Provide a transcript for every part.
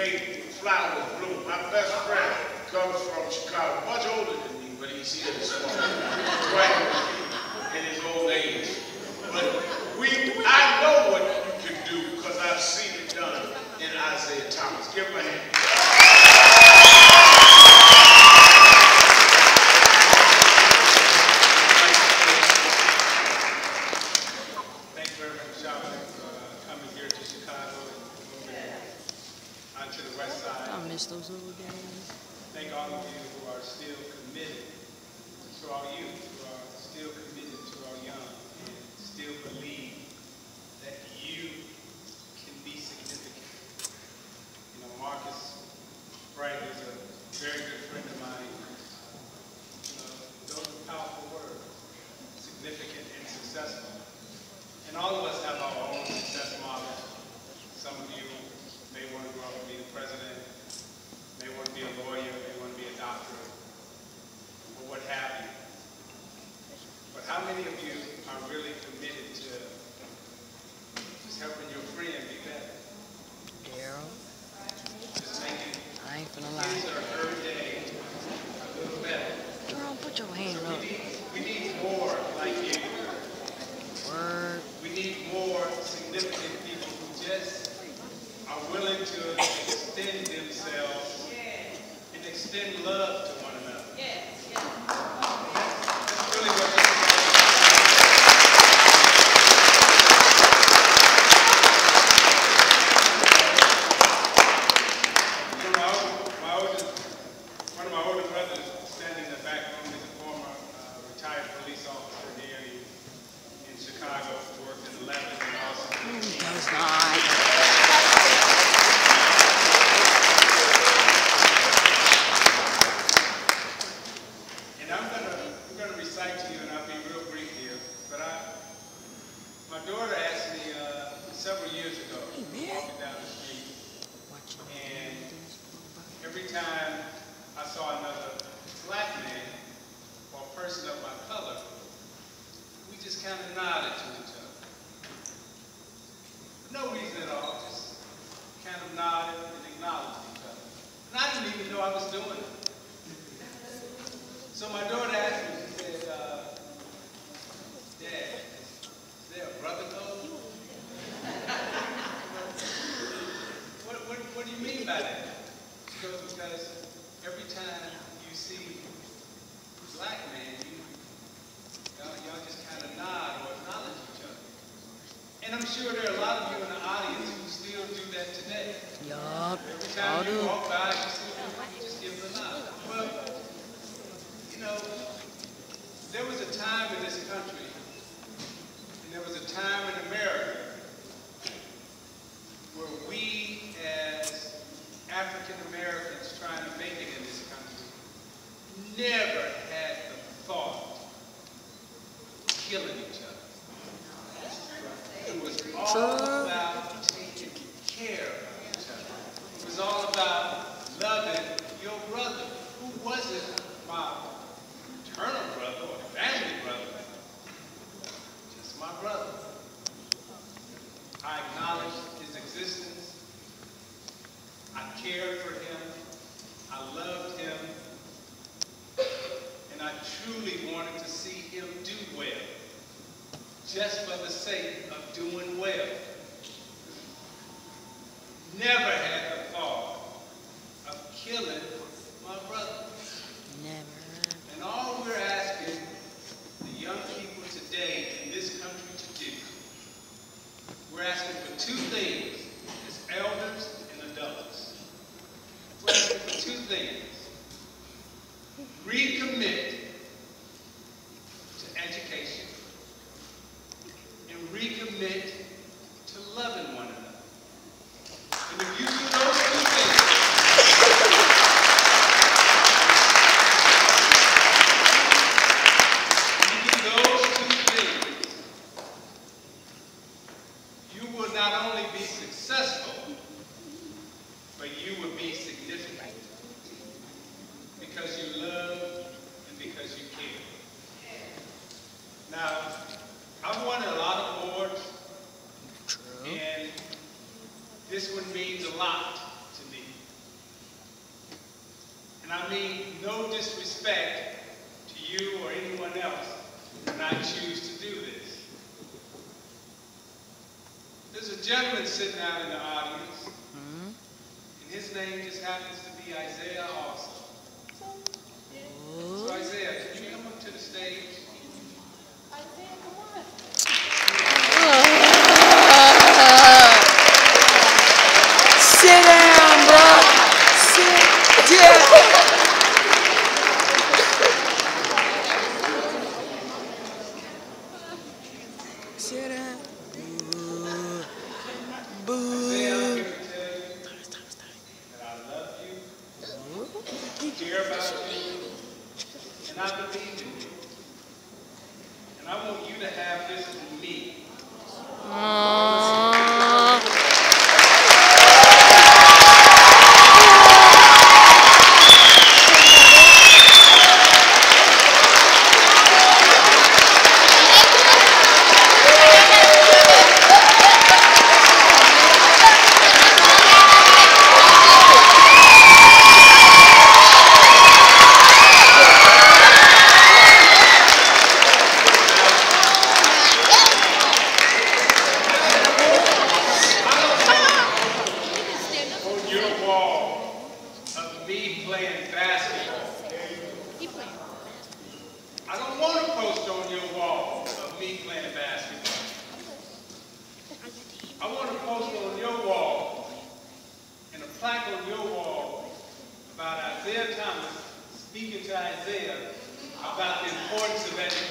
make flowers bloom. My best friend comes from Chicago, much older than me, but he's here this morning. right in his old age. But we, I know what you can do because I've seen it done in Isaiah Thomas. Give him a hand. those little games. Thank all of you who are still committed to our youth, who are still committed to our young and still believe helping you Nice. know I was doing it. So my daughter asked me, she said, uh, Dad, is there a brother what, what, what do you mean by that? She goes, because every time you see black man, you, y'all just kind of nod or acknowledge each other. And I'm sure there are a lot of you in the audience who still do that today. Yup. Every time you walk by, killing each other. just for the sake of doing well. Never had the thought of killing my brother. Never. And all we're asking the young people today in this country to do, we're asking for two things as elders and adults. We're asking for two things. Recommit and I mean no disrespect to you or anyone else when I choose to do this. There's a gentleman sitting out in the audience, mm-hmm. and his name just happens to be Isaiah Austin. to have this speaking to Isaiah about the importance of education.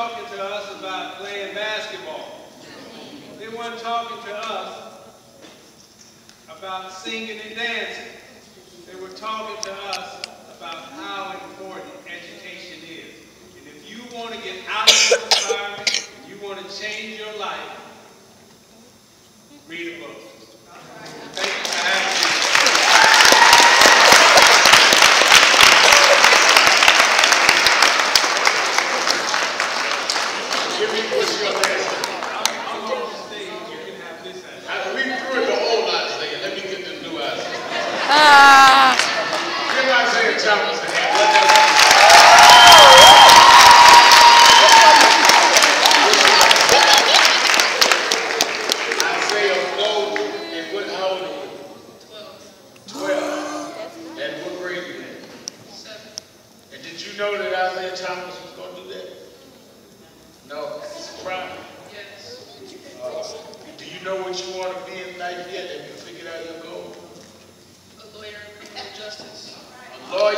talking to us about playing basketball. They weren't talking to us about singing and dancing. They were talking to us No. Pride. Yes. Uh, do you know what you want to be in life yet? Have you figured out your goal? A lawyer, justice. A lawyer,